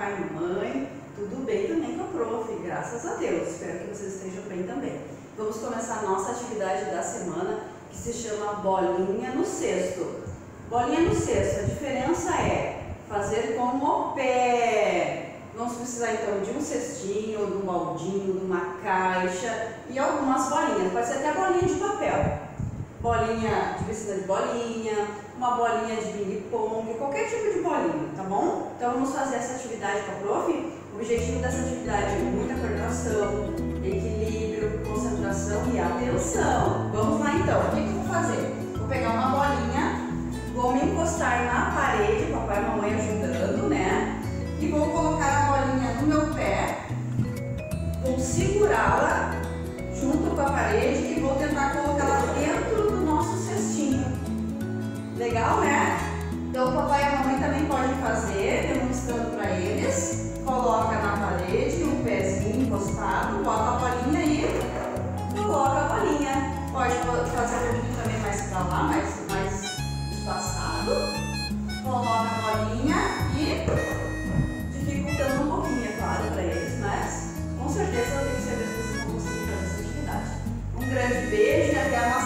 pai e mãe, tudo bem também com a prof, graças a Deus. Espero que vocês estejam bem também. Vamos começar a nossa atividade da semana, que se chama bolinha no cesto. Bolinha no cesto, a diferença é fazer com o pé. Vamos precisar então de um cestinho, de um baldinho, de uma caixa e algumas bolinhas. Pode ser até bolinha de Bolinha de piscina de bolinha, uma bolinha de ping-pong, qualquer tipo de bolinha, tá bom? Então vamos fazer essa atividade com a prof. O objetivo dessa atividade é muita coordenação, equilíbrio, concentração e atenção. Vamos lá então, o que, que eu vou fazer? Vou pegar uma bolinha, vou me encostar na parede, papai e mamãe ajudando, encostado, bota a bolinha e coloca a bolinha. Pode fazer um pouquinho também mais para lá, mais, mais espaçado. Coloca a bolinha e dificultando um pouquinho, é claro, para eles, mas com certeza eu tenho certeza que vocês vão conseguir fazer essa atividade. Um grande beijo e até a nossa